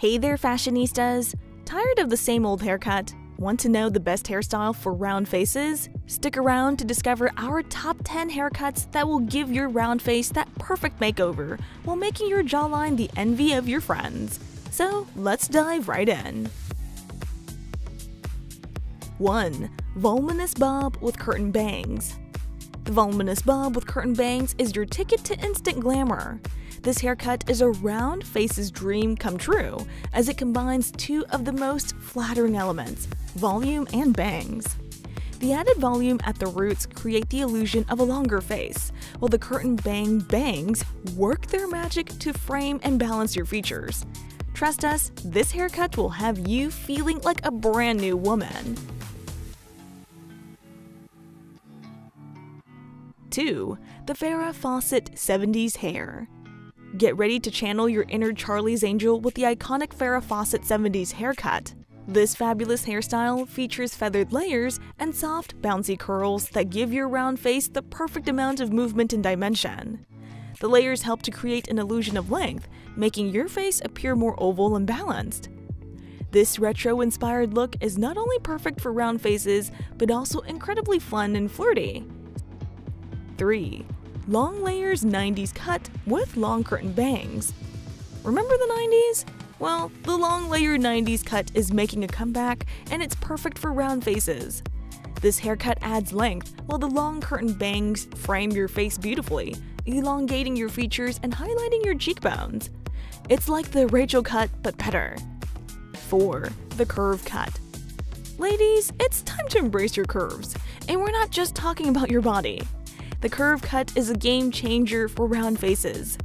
Hey there, fashionistas! Tired of the same old haircut? Want to know the best hairstyle for round faces? Stick around to discover our top 10 haircuts that will give your round face that perfect makeover while making your jawline the envy of your friends. So let's dive right in. 1. Voluminous Bob with Curtain Bangs The voluminous bob with curtain bangs is your ticket to instant glamour. This haircut is a round face's dream come true, as it combines two of the most flattering elements volume and bangs. The added volume at the roots create the illusion of a longer face, while the curtain bang bangs work their magic to frame and balance your features. Trust us, this haircut will have you feeling like a brand new woman. 2. The Farrah Fawcett 70s Hair Get ready to channel your inner Charlie's Angel with the iconic Farrah Fawcett 70s haircut. This fabulous hairstyle features feathered layers and soft, bouncy curls that give your round face the perfect amount of movement and dimension. The layers help to create an illusion of length, making your face appear more oval and balanced. This retro-inspired look is not only perfect for round faces, but also incredibly fun and flirty. 3. Long layers 90s cut with long curtain bangs. Remember the 90s? Well, the long layered 90s cut is making a comeback and it's perfect for round faces. This haircut adds length, while the long curtain bangs frame your face beautifully, elongating your features and highlighting your cheekbones. It's like the Rachel cut, but better. 4. The curve cut. Ladies, it's time to embrace your curves, and we're not just talking about your body. The curve cut is a game changer for round faces.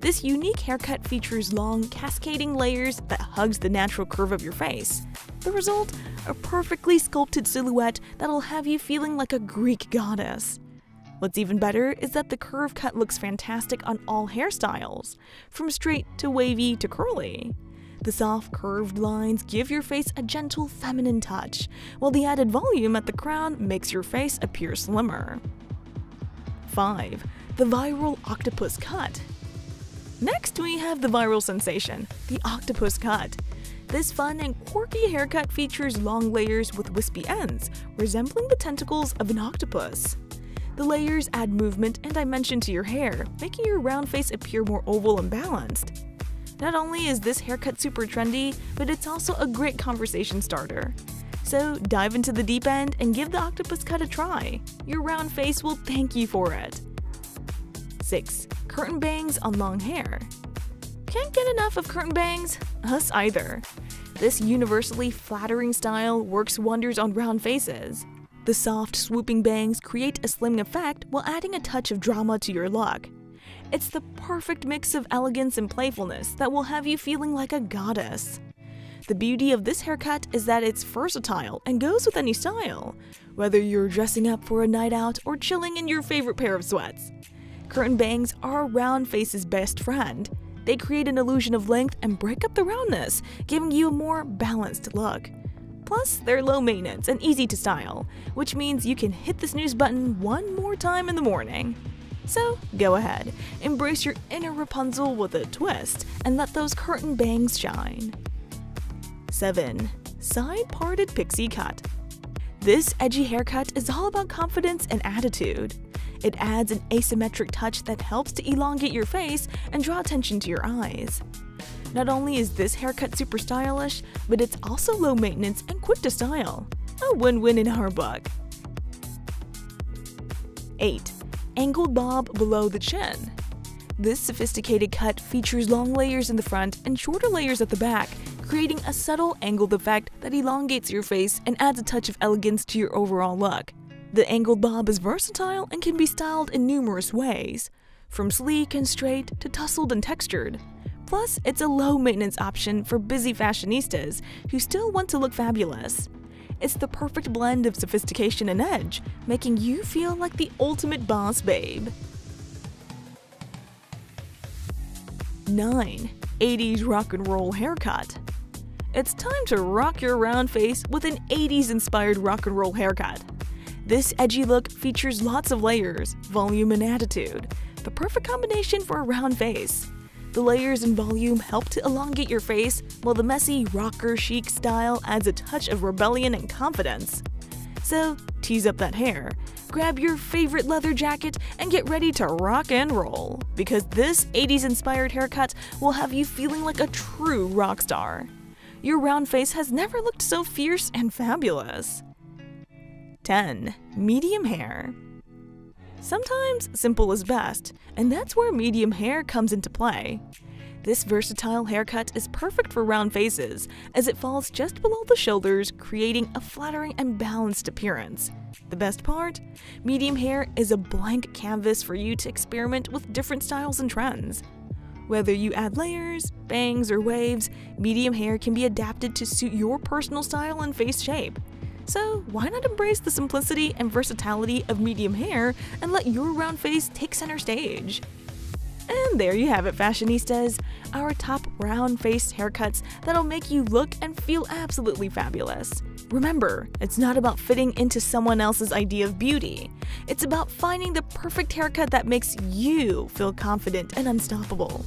This unique haircut features long, cascading layers that hugs the natural curve of your face. The result? A perfectly sculpted silhouette that'll have you feeling like a Greek goddess. What's even better is that the curve cut looks fantastic on all hairstyles, from straight to wavy to curly. The soft curved lines give your face a gentle feminine touch, while the added volume at the crown makes your face appear slimmer. 5. The Viral Octopus Cut Next, we have the viral sensation, the octopus cut. This fun and quirky haircut features long layers with wispy ends, resembling the tentacles of an octopus. The layers add movement and dimension to your hair, making your round face appear more oval and balanced. Not only is this haircut super trendy, but it's also a great conversation starter. So dive into the deep end and give the octopus cut a try. Your round face will thank you for it. 6. Curtain bangs on long hair. Can't get enough of curtain bangs? Us either. This universally flattering style works wonders on round faces. The soft, swooping bangs create a slimming effect while adding a touch of drama to your look. It's the perfect mix of elegance and playfulness that will have you feeling like a goddess. The beauty of this haircut is that it's versatile and goes with any style, whether you're dressing up for a night out or chilling in your favorite pair of sweats. Curtain bangs are round face's best friend. They create an illusion of length and break up the roundness, giving you a more balanced look. Plus, they're low maintenance and easy to style, which means you can hit the snooze button one more time in the morning. So go ahead, embrace your inner Rapunzel with a twist, and let those curtain bangs shine. 7. Side Parted Pixie Cut This edgy haircut is all about confidence and attitude. It adds an asymmetric touch that helps to elongate your face and draw attention to your eyes. Not only is this haircut super stylish, but it's also low maintenance and quick to style. A win-win in our book. 8. Angled Bob Below the Chin This sophisticated cut features long layers in the front and shorter layers at the back, creating a subtle angled effect that elongates your face and adds a touch of elegance to your overall look. The angled bob is versatile and can be styled in numerous ways, from sleek and straight to tousled and textured. Plus, it's a low-maintenance option for busy fashionistas who still want to look fabulous. It's the perfect blend of sophistication and edge, making you feel like the ultimate boss babe. 9. 80s rock and roll haircut it's time to rock your round face with an 80s inspired rock and roll haircut. This edgy look features lots of layers, volume, and attitude, the perfect combination for a round face. The layers and volume help to elongate your face, while the messy, rocker chic style adds a touch of rebellion and confidence. So, tease up that hair, grab your favorite leather jacket, and get ready to rock and roll, because this 80s inspired haircut will have you feeling like a true rock star. Your round face has never looked so fierce and fabulous. 10. Medium hair. Sometimes simple is best, and that's where medium hair comes into play. This versatile haircut is perfect for round faces, as it falls just below the shoulders, creating a flattering and balanced appearance. The best part? Medium hair is a blank canvas for you to experiment with different styles and trends. Whether you add layers, bangs, or waves, medium hair can be adapted to suit your personal style and face shape. So, why not embrace the simplicity and versatility of medium hair and let your round face take center stage? And there you have it, fashionistas, our top round face haircuts that'll make you look and feel absolutely fabulous. Remember, it's not about fitting into someone else's idea of beauty. It's about finding the perfect haircut that makes you feel confident and unstoppable.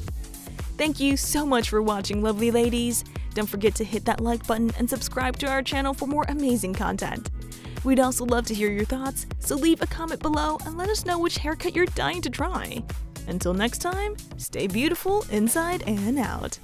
Thank you so much for watching, lovely ladies. Don't forget to hit that like button and subscribe to our channel for more amazing content. We'd also love to hear your thoughts, so leave a comment below and let us know which haircut you're dying to try. Until next time, stay beautiful inside and out.